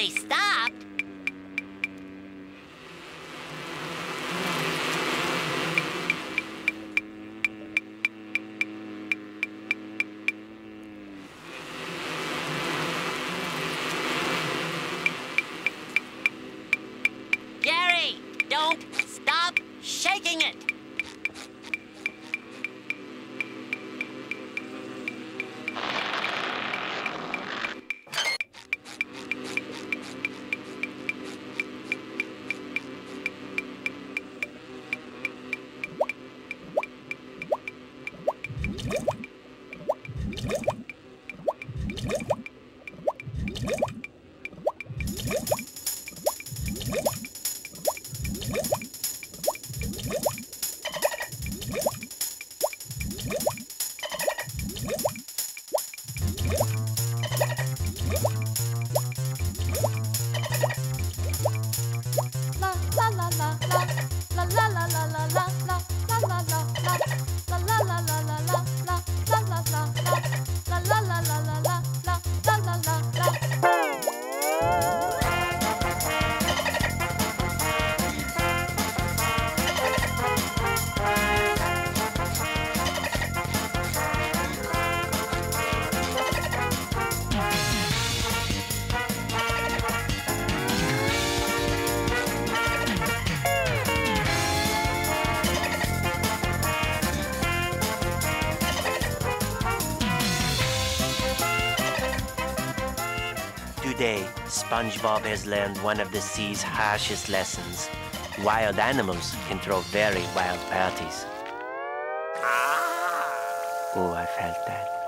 they stopped. Gary, don't stop shaking it. Today, SpongeBob has learned one of the sea's harshest lessons. Wild animals can throw very wild parties. Ah. Oh, I felt that.